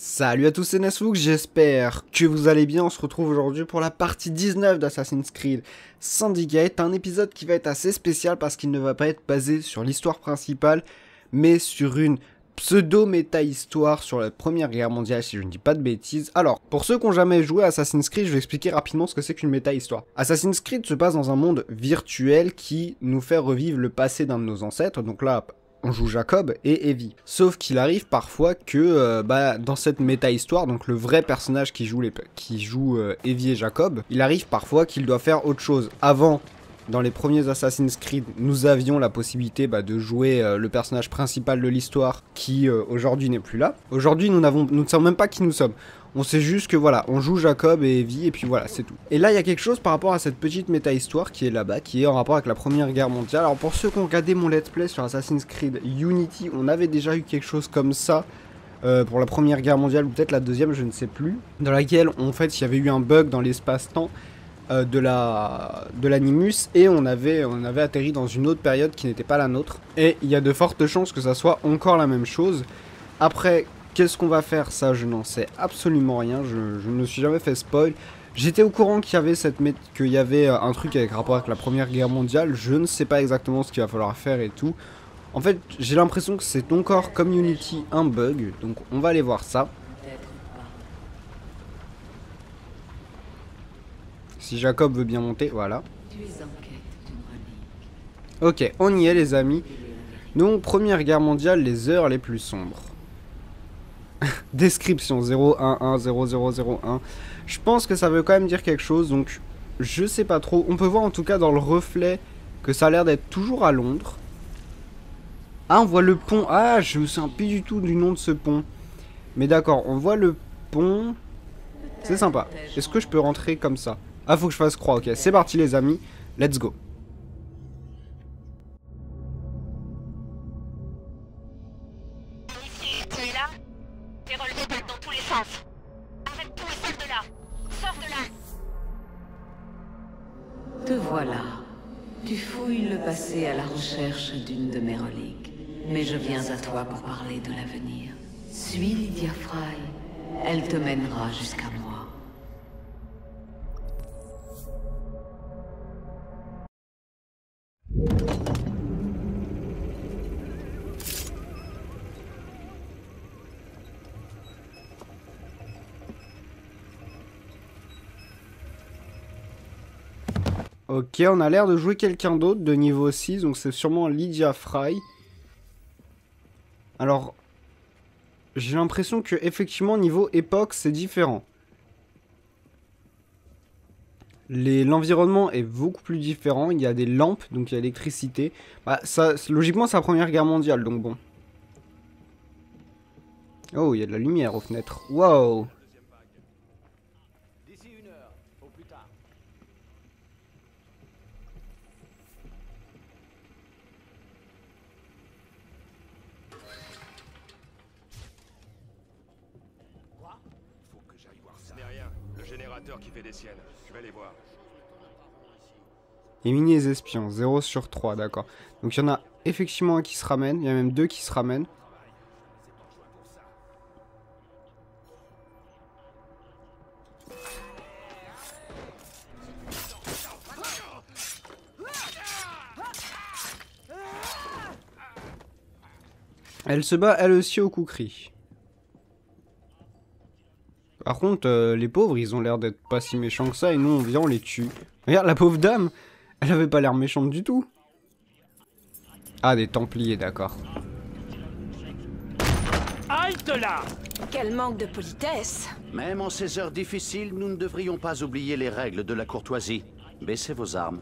Salut à tous, c'est Nesfook, j'espère que vous allez bien. On se retrouve aujourd'hui pour la partie 19 d'Assassin's Creed Syndicate. Un épisode qui va être assez spécial parce qu'il ne va pas être basé sur l'histoire principale, mais sur une pseudo-méta-histoire sur la première guerre mondiale, si je ne dis pas de bêtises. Alors, pour ceux qui n'ont jamais joué à Assassin's Creed, je vais expliquer rapidement ce que c'est qu'une méta-histoire. Assassin's Creed se passe dans un monde virtuel qui nous fait revivre le passé d'un de nos ancêtres. Donc là, on joue Jacob et Evie. Sauf qu'il arrive parfois que euh, bah, dans cette méta-histoire, donc le vrai personnage qui joue, les, qui joue euh, Evie et Jacob, il arrive parfois qu'il doit faire autre chose. Avant, dans les premiers Assassin's Creed, nous avions la possibilité bah, de jouer euh, le personnage principal de l'histoire qui aujourd'hui n'est plus là. Aujourd'hui, nous, nous ne savons même pas qui nous sommes. On sait juste que voilà, on joue Jacob et Evie et puis voilà, c'est tout. Et là, il y a quelque chose par rapport à cette petite méta-histoire qui est là-bas, qui est en rapport avec la Première Guerre mondiale. Alors pour ceux qui ont regardé mon let's play sur Assassin's Creed Unity, on avait déjà eu quelque chose comme ça. Euh, pour la première guerre mondiale ou peut-être la deuxième, je ne sais plus, dans laquelle en fait il y avait eu un bug dans l'espace-temps euh, de la de l'animus et on avait on avait atterri dans une autre période qui n'était pas la nôtre et il y a de fortes chances que ça soit encore la même chose. Après Qu'est-ce qu'on va faire? Ça, je n'en sais absolument rien. Je, ne me suis jamais fait spoil. J'étais au courant qu'il y avait cette qu'il y avait euh, un truc avec rapport avec la Première Guerre mondiale. Je ne sais pas exactement ce qu'il va falloir faire et tout. En fait, j'ai l'impression que c'est encore Community un bug. Donc, on va aller voir ça. Si Jacob veut bien monter, voilà. Ok, on y est les amis. Donc, Première Guerre mondiale, les heures les plus sombres. Description 011001. Je pense que ça veut quand même dire quelque chose, donc je sais pas trop. On peut voir en tout cas dans le reflet que ça a l'air d'être toujours à Londres. Ah, on voit le pont. Ah, je me souviens plus du tout du nom de ce pont. Mais d'accord, on voit le pont. C'est sympa. Est-ce que je peux rentrer comme ça? Ah, faut que je fasse croix. Ok, c'est parti les amis. Let's go. Te voilà. Tu fouilles le passé à la recherche d'une de mes reliques. Mais je viens à toi pour parler de l'avenir. Suis Lydia Fry. Elle te mènera jusqu'à moi. Ok, on a l'air de jouer quelqu'un d'autre de niveau 6, donc c'est sûrement Lydia Fry. Alors, j'ai l'impression que effectivement niveau époque c'est différent. L'environnement est beaucoup plus différent, il y a des lampes, donc il y a l'électricité. Bah, logiquement c'est la première guerre mondiale, donc bon. Oh, il y a de la lumière aux fenêtres. Wow siennes. Je vais les voir. Éliminer les espions, 0 sur 3, d'accord. Donc il y en a effectivement un qui se ramène, il y a même deux qui se ramènent. Elle se bat elle aussi au coucri. Par contre, euh, les pauvres, ils ont l'air d'être pas si méchants que ça, et nous, on vient, on les tue. Regarde, la pauvre dame, elle avait pas l'air méchante du tout. Ah, des Templiers, d'accord. Halte là Quel manque de politesse Même en ces heures difficiles, nous ne devrions pas oublier les règles de la courtoisie. Baissez vos armes.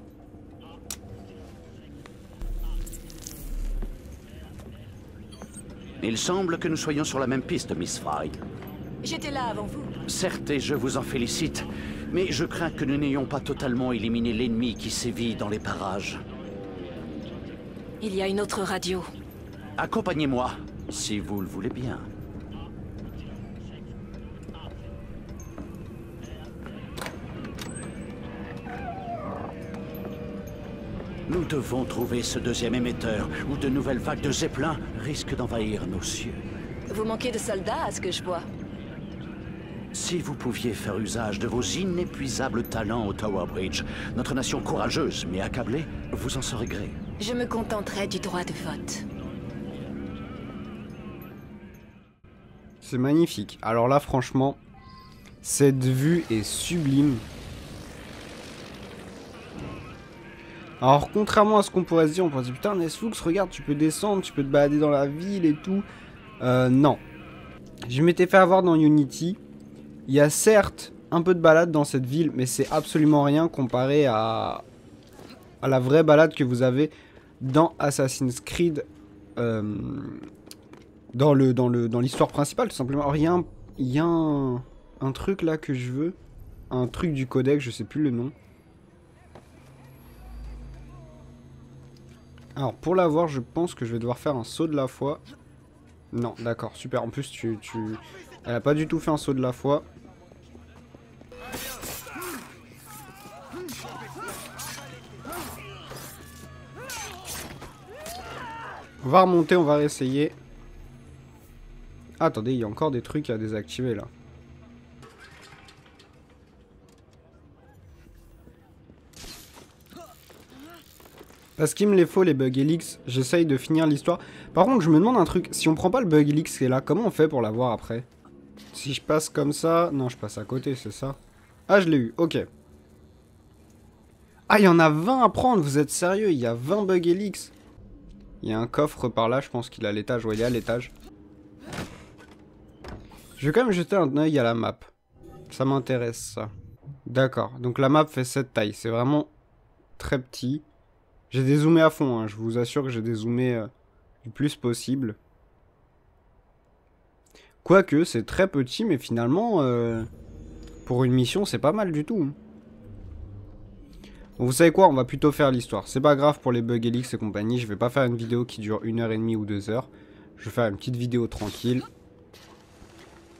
Il semble que nous soyons sur la même piste, Miss Fry. J'étais là avant vous. Certes, et je vous en félicite, mais je crains que nous n'ayons pas totalement éliminé l'ennemi qui sévit dans les parages. Il y a une autre radio. Accompagnez-moi, si vous le voulez bien. Nous devons trouver ce deuxième émetteur, ou de nouvelles vagues de zeppelins risquent d'envahir nos cieux. Vous manquez de soldats, à ce que je vois. Si vous pouviez faire usage de vos inépuisables talents au Tower Bridge, notre nation courageuse mais accablée, vous en serez gré. Je me contenterai du droit de vote. C'est magnifique. Alors là, franchement, cette vue est sublime. Alors, contrairement à ce qu'on pourrait se dire, on pourrait se dire putain, Nesflux, regarde, tu peux descendre, tu peux te balader dans la ville et tout. Euh, non. Je m'étais fait avoir dans Unity. Il y a certes un peu de balade dans cette ville, mais c'est absolument rien comparé à, à la vraie balade que vous avez dans Assassin's Creed. Euh, dans le dans le dans l'histoire principale tout simplement. Alors il y a un y a un, un truc là que je veux, un truc du codex, je sais plus le nom. Alors pour l'avoir, je pense que je vais devoir faire un saut de la foi. Non, d'accord, super. En plus, tu, tu... Elle a pas du tout fait un saut de la foi. On va remonter, on va réessayer. attendez, il y a encore des trucs à désactiver là. Parce qu'il me les faut les bugs Helix, j'essaye de finir l'histoire. Par contre, je me demande un truc, si on prend pas le bug Helix qui est là, comment on fait pour l'avoir après? Si je passe comme ça... Non, je passe à côté, c'est ça? Ah, je l'ai eu, ok. Ah, il y en a 20 à prendre, vous êtes sérieux Il y a 20 bugs Helix. Il y a un coffre par là, je pense qu'il a l'étage. Ouais, il à l'étage. Je vais quand même jeter un oeil à la map. Ça m'intéresse, ça. D'accord, donc la map fait cette taille. C'est vraiment très petit. J'ai dézoomé à fond, hein. je vous assure que j'ai dézoomé euh, du plus possible. Quoique, c'est très petit, mais finalement, euh, pour une mission, c'est pas mal du tout. Vous savez quoi, on va plutôt faire l'histoire. C'est pas grave pour les bugs Helix et compagnie, je vais pas faire une vidéo qui dure une heure et demie ou deux heures. Je vais faire une petite vidéo tranquille.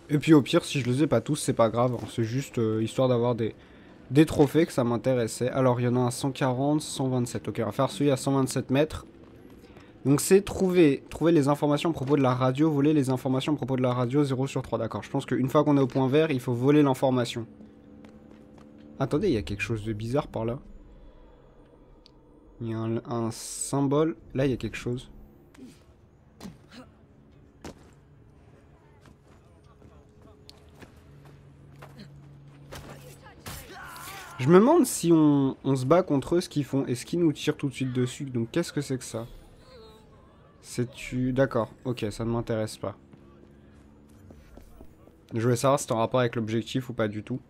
Et puis au pire, si je les ai pas tous, c'est pas grave. Hein. C'est juste euh, histoire d'avoir des, des trophées que ça m'intéressait. Alors, il y en a un 140, 127. Ok, on va faire celui à 127 mètres. Donc, c'est trouver, trouver les informations à propos de la radio, voler les informations à propos de la radio 0 sur 3. D'accord, je pense qu'une fois qu'on est au point vert, il faut voler l'information. Attendez, il y a quelque chose de bizarre par là. Il y a un, un symbole. Là, il y a quelque chose. Je me demande si on, se bat contre eux, ce qu'ils font. Est-ce qu'ils nous tirent tout de suite dessus Donc qu'est-ce que c'est que ça? C'est tu... D'accord, ok, ça ne m'intéresse pas. Je voulais savoir si c'est en rapport avec l'objectif ou pas du tout.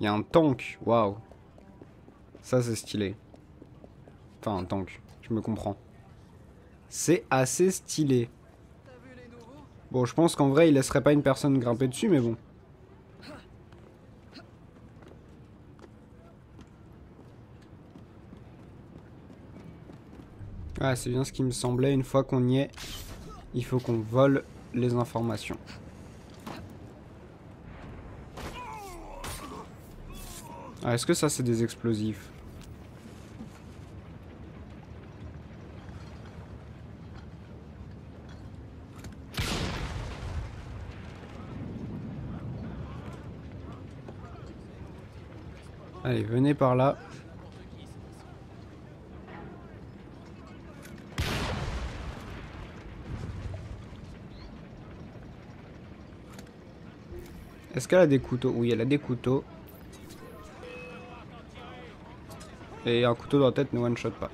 Il y a un tank, waouh. Ça c'est stylé. Enfin un tank, je me comprends. C'est assez stylé. Bon, je pense qu'en vrai, il laisserait pas une personne grimper dessus, mais bon. Ah, c'est bien ce qui me semblait. Une fois qu'on y est, il faut qu'on vole les informations. Ah, est-ce que ça, c'est des explosifs? Allez, venez par là. Est-ce qu'elle a des couteaux? Oui, elle a des couteaux. Et un couteau dans la tête ne one-shot pas.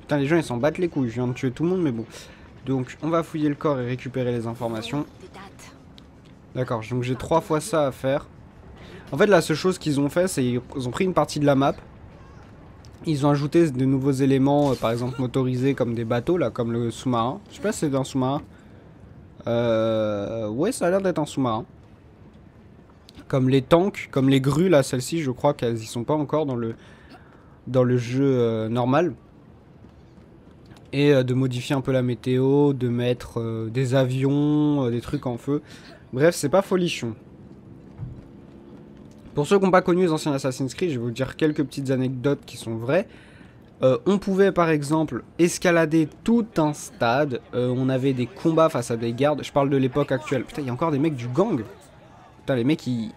Putain, les gens ils s'en battent les couilles. Je viens de tuer tout le monde, mais bon. Donc, on va fouiller le corps et récupérer les informations. D'accord, donc j'ai trois fois ça à faire. En fait, la seule chose qu'ils ont fait, c'est qu'ils ont pris une partie de la map. Ils ont ajouté de nouveaux éléments, euh, par exemple motorisés comme des bateaux, là, comme le sous-marin. Je sais pas si c'est un sous-marin. Euh... Ouais, ça a l'air d'être un sous-marin. Comme les tanks, comme les grues, là, celles-ci, je crois qu'elles y sont pas encore dans le, dans le jeu euh, normal. Et euh, de modifier un peu la météo, de mettre des avions, des trucs en feu. Bref, c'est pas folichon. Pour ceux qui n'ont pas connu les anciens Assassin's Creed, je vais vous dire quelques petites anecdotes qui sont vraies. Euh, on pouvait par exemple escalader tout un stade. Euh, on avait des combats face à des gardes. Je parle de l'époque actuelle. Putain, il y a encore des mecs du gang. Putain, les mecs, ils...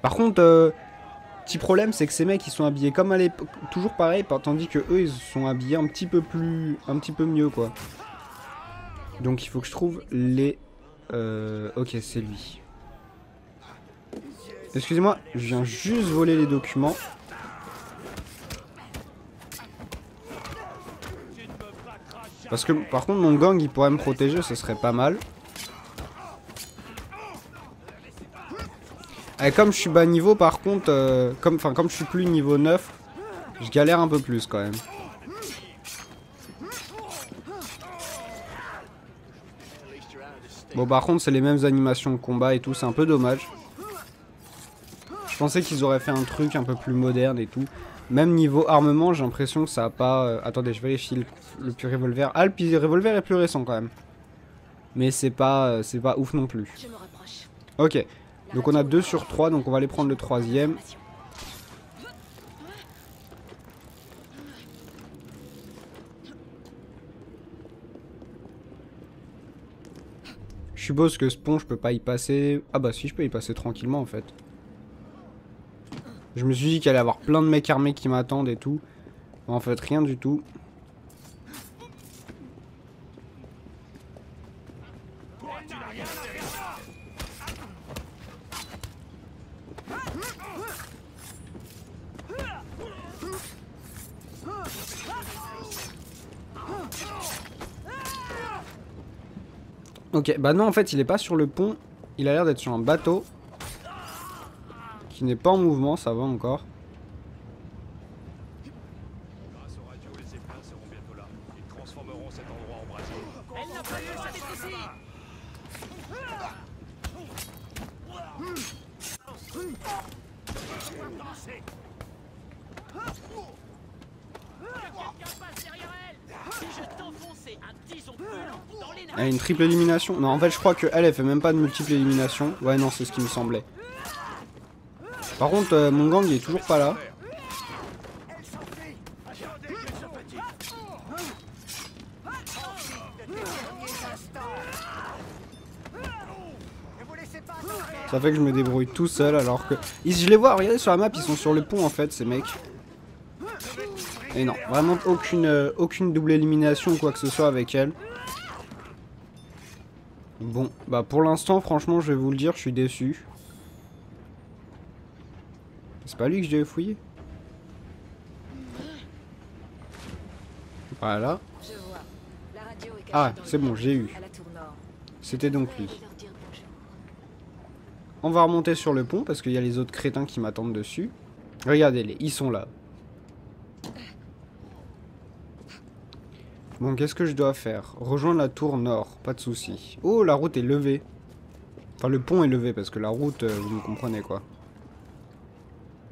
Par contre, euh, petit problème, c'est que ces mecs, ils sont habillés comme à l'époque. Toujours pareil, par- tandis que eux, ils sont habillés un petit peu plus... Un petit peu mieux, quoi. Donc il faut que je trouve les... Euh, ok, c'est lui. Excusez-moi, je viens juste voler les documents. Parce que par contre mon gang il pourrait me protéger, ce serait pas mal. Et comme je suis bas niveau par contre, euh, comme, comme je suis plus niveau 9, je galère un peu plus quand même. Bon par contre c'est les mêmes animations de combat et tout, c'est un peu dommage. Je pensais qu'ils auraient fait un truc un peu plus moderne et tout. Même niveau armement, j'ai l'impression que ça a pas... euh, Attendez, je vérifie le, le plus revolver. Ah, le plus revolver est plus récent quand même. Mais c'est pas, euh, c'est pas ouf non plus. Ok, donc on a 2 sur 3, donc on va aller prendre le troisième. Suppose que ce pont, je peux pas y passer... Ah bah si, je peux y passer tranquillement en fait. Je me suis dit qu'il allait y avoir plein de mecs armés qui m'attendent et tout. En fait, rien du tout. Bah non, en fait, il est pas sur le pont. Il a l'air d'être sur un bateau. Qui n'est pas en mouvement, ça va encore. Grâce aux radios, les zeppelins seront bientôt là. Ils transformeront cet endroit en brasier. Elle a une triple élimination Non, en fait, je crois que elle, fait même pas de multiple élimination. Ouais, non, c'est ce qui me semblait. Par contre, euh, mon gang, il est toujours pas là. Ça fait que je me débrouille tout seul alors que... Je les vois, regardez sur la map, ils sont sur le pont en fait, ces mecs. Et non, vraiment aucune, euh, aucune double élimination ou quoi que ce soit avec elle. Bon, bah pour l'instant, franchement, je vais vous le dire, je suis déçu. C'est pas lui que je devais fouiller Voilà. Ah, c'est bon, j'ai eu. C'était donc lui. On va remonter sur le pont parce qu'il y a les autres crétins qui m'attendent dessus. Regardez-les, ils sont là. Bon, qu'est-ce que je dois faire? Rejoindre la tour nord, pas de souci. Oh, la route est levée. Enfin, le pont est levé parce que la route, euh, vous me comprenez quoi.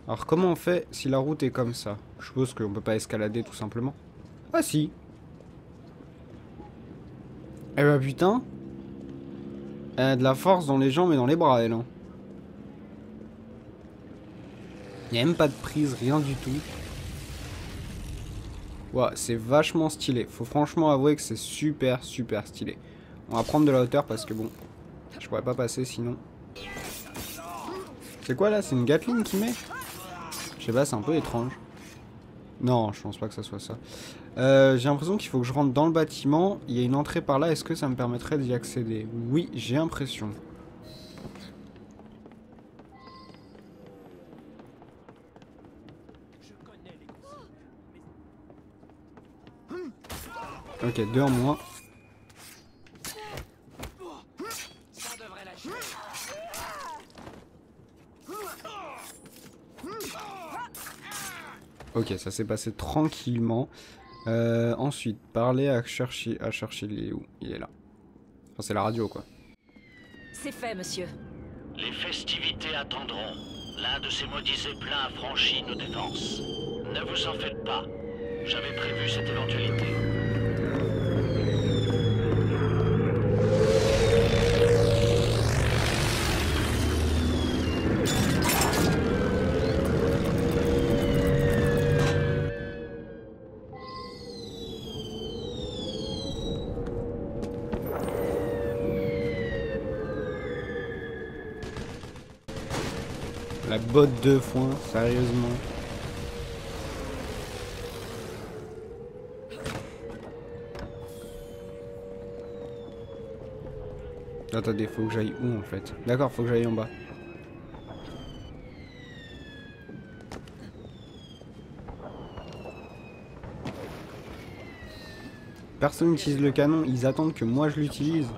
Alors, comment on fait si la route est comme ça? Je suppose qu'on peut pas escalader tout simplement. Ah si Eh bah putain Elle a de la force dans les jambes et dans les bras, elle. Hein. Y a même pas de prise, rien du tout. Ouah, c'est vachement stylé. Faut franchement avouer que c'est super, super stylé. On va prendre de la hauteur parce que bon, je pourrais pas passer sinon. C'est quoi là? C'est une Gatling qui met? Je sais pas, c'est un peu étrange. Non, je pense pas que ça soit ça. Euh, j'ai l'impression qu'il faut que je rentre dans le bâtiment. Il y a une entrée par là. Est-ce que ça me permettrait d'y accéder? Oui, j'ai l'impression. Ok, deux en moins. Ok, ça s'est passé tranquillement. Euh, ensuite, parler à chercher, à chercher, il est où? Il est là. Enfin, c'est la radio, quoi. C'est fait, monsieur. Les festivités attendront. L'un de ces maudits zeppelins a franchi nos défenses. Ne vous en faites pas. J'avais prévu cette éventualité. Botte de foin, sérieusement. Attendez, faut que j'aille où en fait? D'accord, faut que j'aille en bas. Personne n'utilise le canon, ils attendent que moi je l'utilise.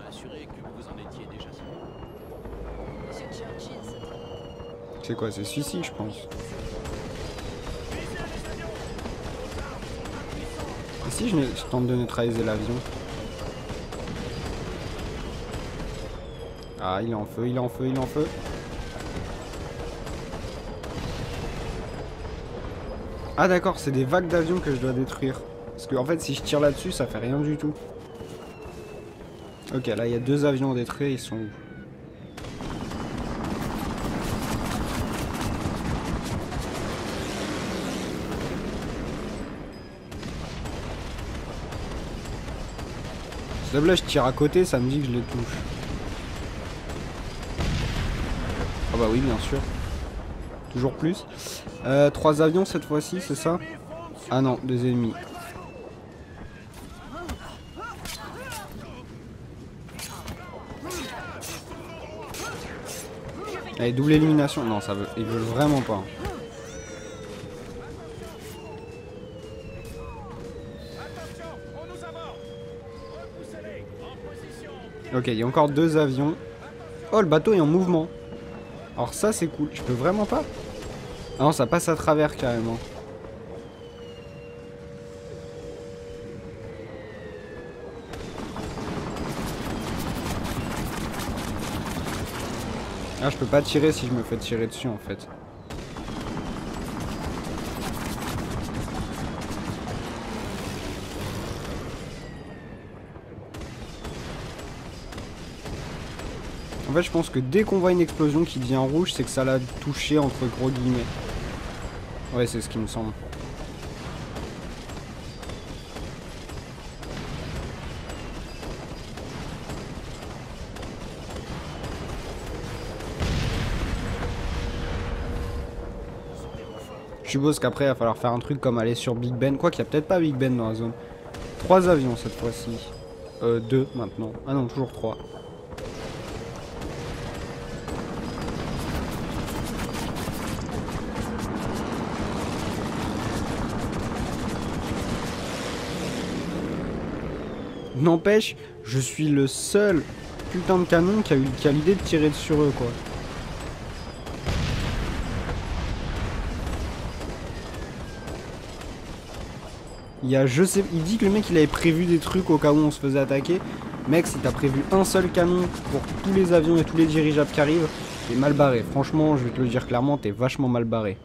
C'est quoi C'est celui-ci, je pense. Et si je, ne- je tente de neutraliser l'avion Ah, il est en feu, il est en feu, il est en feu. Ah d'accord, c'est des vagues d'avions que je dois détruire. Parce que en fait, si je tire là-dessus, ça fait rien du tout. Ok, là, il y a deux avions à détruire, ils sont où? Te plaît, je tire à côté, ça me dit que je les touche. Ah bah oui, bien sûr. Toujours plus. Euh, trois avions cette fois-ci, c'est ça? Ah non, deux ennemis. Allez, double élimination. Non, ça veut. Ils veulent vraiment pas. Ok, il y a encore deux avions. Oh, le bateau est en mouvement. Alors ça, c'est cool. Je peux vraiment pas? Ah non, ça passe à travers carrément. Ah, je peux pas tirer si je me fais tirer dessus en fait. Je pense que dès qu'on voit une explosion qui devient rouge, c'est que ça l'a touché entre gros guillemets. Ouais, c'est ce qui me semble. Je suppose qu'après, il va falloir faire un truc comme aller sur Big Ben. Quoi qu'il n'y a peut-être pas Big Ben dans la zone. Trois avions cette fois-ci. Euh, deux maintenant. Ah non, toujours trois. N'empêche, je suis le seul putain de canon qui a eu l'idée de tirer sur eux, quoi. Il y a, je sais, il dit que le mec il avait prévu des trucs au cas où on se faisait attaquer. Mec, si t'as prévu un seul canon pour tous les avions et tous les dirigeables qui arrivent, t'es mal barré. Franchement, je vais te le dire clairement, t'es vachement mal barré.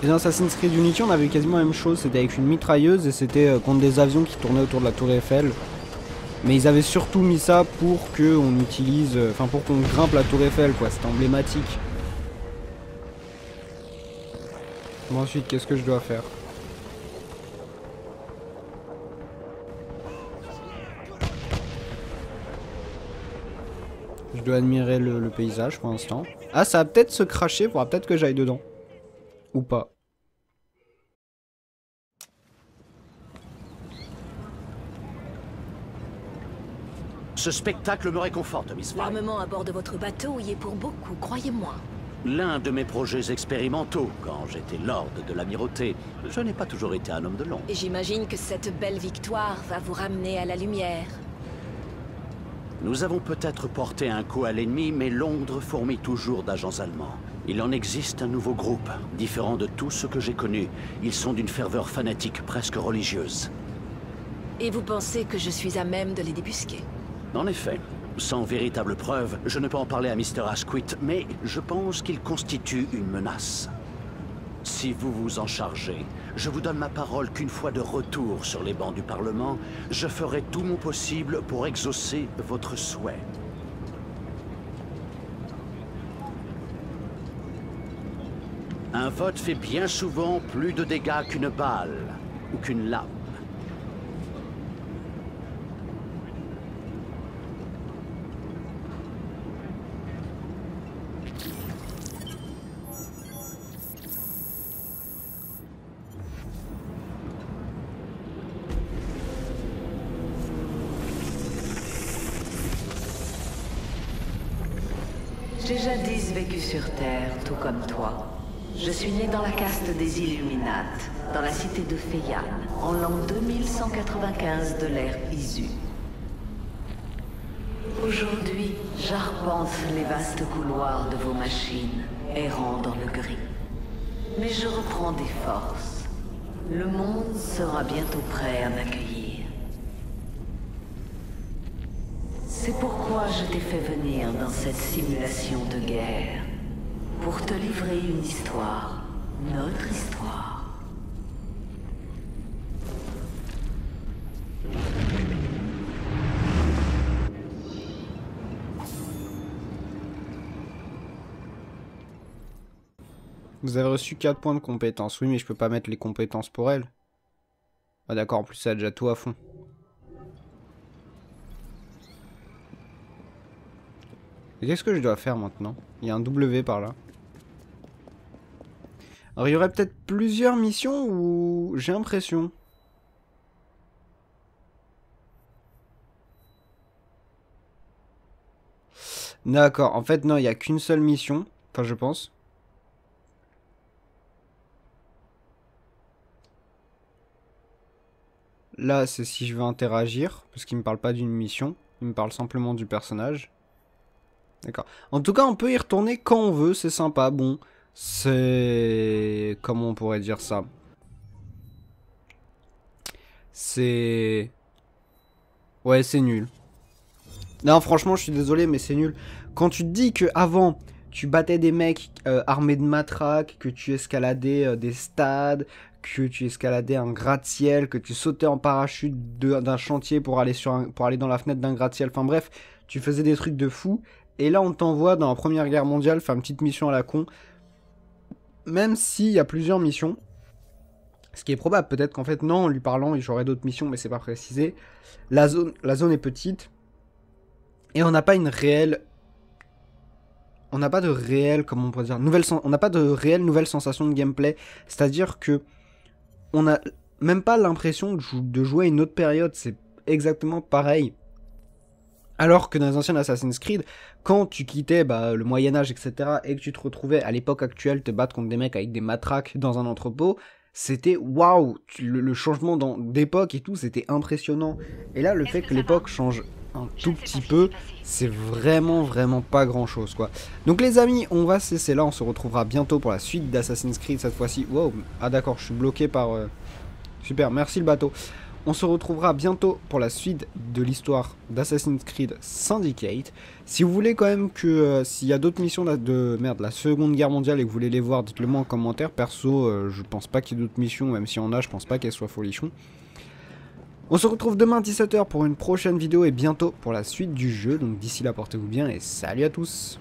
Dans Assassin's Creed Unity, on avait quasiment la même chose. C'était avec une mitrailleuse et c'était euh, contre des avions qui tournaient autour de la tour Eiffel. Mais ils avaient surtout mis ça pour que on utilise, euh, enfin pour qu'on grimpe la tour Eiffel, quoi. C'était emblématique. Bon, ensuite, qu'est-ce que je dois faire? Je dois admirer le, le paysage pour l'instant. Ah, ça va peut-être se cracher, faudra peut-être que j'aille dedans. Ou pas. Ce spectacle me réconforte, Miss Fry. L'armement à bord de votre bateau y est pour beaucoup, croyez-moi. L'un de mes projets expérimentaux, quand j'étais lord de l'amirauté, je n'ai pas toujours été un homme de l'ombre. Et j'imagine que cette belle victoire va vous ramener à la lumière. Nous avons peut-être porté un coup à l'ennemi, mais Londres fourmille toujours d'agents allemands. Il en existe un nouveau groupe, différent de tout ce que j'ai connu. Ils sont d'une ferveur fanatique presque religieuse. Et vous pensez que je suis à même de les débusquer? En effet, sans véritable preuve, je ne peux en parler à Mr. Asquith, mais je pense qu'il constitue une menace. Si vous vous en chargez, je vous donne ma parole qu'une fois de retour sur les bancs du Parlement, je ferai tout mon possible pour exaucer votre souhait. Un vote fait bien souvent plus de dégâts qu'une balle ou qu'une lame. J'ai jadis vécu sur Terre, tout comme toi. Je suis né dans la caste des Illuminates, dans la cité de Feyal, en l'an 2195 de l'ère Isu. Aujourd'hui, j'arpente les vastes couloirs de vos machines, errant dans le gris. Mais je reprends des forces. Le monde sera bientôt prêt à m'accueillir. C'est pourquoi je t'ai fait venir dans cette simulation de guerre. Pour te livrer une histoire. Notre histoire. Vous avez reçu 4 points de compétences. Oui, mais je peux pas mettre les compétences pour elle. Ah d'accord, en plus ça a déjà tout à fond. Qu'est-ce que je dois faire maintenant? Il y a un W par là. Alors il y aurait peut-être plusieurs missions ou j'ai l'impression. D'accord, en fait non, il n'y a qu'une seule mission. Enfin je pense. Là, c'est si je veux interagir, parce qu'il me parle pas d'une mission, il me parle simplement du personnage. D'accord. En tout cas, on peut y retourner quand on veut, c'est sympa. Bon, c'est... Comment on pourrait dire ça? C'est... Ouais, c'est nul. Non, franchement, je suis désolé, mais c'est nul. Quand tu te dis que avant tu battais des mecs euh, armés de matraques, que tu escaladais euh, des stades, que tu escaladais un gratte-ciel, que tu sautais en parachute d'un chantier pour aller, pour aller dans la fenêtre d'un gratte-ciel, enfin bref, tu faisais des trucs de fou. Et là, on t'envoie dans la Première Guerre mondiale faire une petite mission à la con. Même s'il y a plusieurs missions. Ce qui est probable, peut-être qu'en fait, non, en lui parlant, j'aurais d'autres missions, mais c'est pas précisé. La zone, est petite. Et on n'a pas une réelle on n'a pas de réelle, on nouvelle n'a pas de réelle nouvelle sensation de gameplay. C'est-à-dire que on a même pas l'impression de, de jouer à une autre période. C'est exactement pareil. Alors que dans les anciens Assassin's Creed, quand tu quittais bah, le Moyen Âge, etc., et que tu te retrouvais à l'époque actuelle te battre contre des mecs avec des matraques dans un entrepôt, c'était waouh, le, le changement d'époque et tout, c'était impressionnant. Et là, le fait que l'époque change un tout petit peu, c'est vraiment vraiment pas grand chose quoi. Donc les amis, on va cesser là, on se retrouvera bientôt pour la suite d'Assassin's Creed cette fois-ci. Wow, ah d'accord, je suis bloqué par... euh, Super, merci le bateau. On se retrouvera bientôt pour la suite de l'histoire d'Assassin's Creed Syndicate. Si vous voulez quand même que euh, s'il y a d'autres missions de, de- merde la Seconde Guerre mondiale et que vous voulez les voir, dites-le moi en commentaire. Perso, euh, je pense pas qu'il y ait d'autres missions, même si on a, je pense pas qu'elles soient folichon. On se retrouve demain 17h pour une prochaine vidéo et bientôt pour la suite du jeu. Donc d'ici là, portez-vous bien et salut à tous